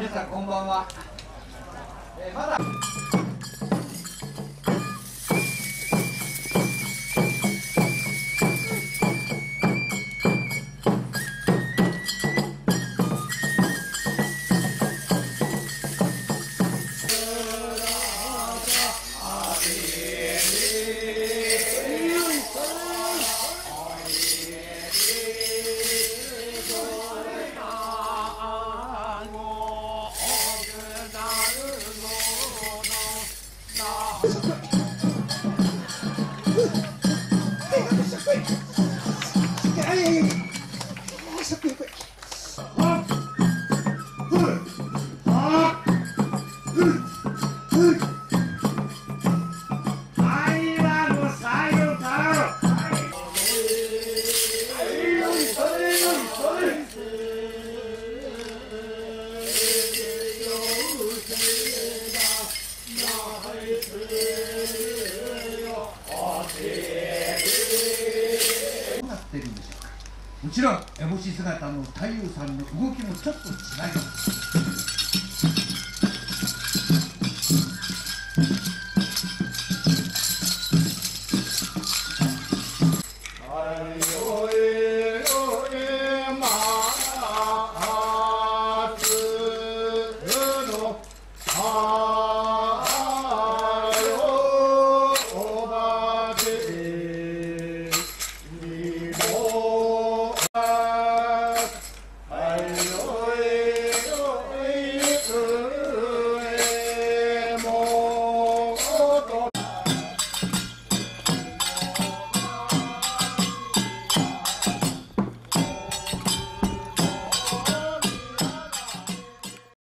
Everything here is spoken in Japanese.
皆さんこんばんは、えー、まだ。どうなってるんでしょうか。もちろん MC 姿の太夫さんの動きもちょっと違います。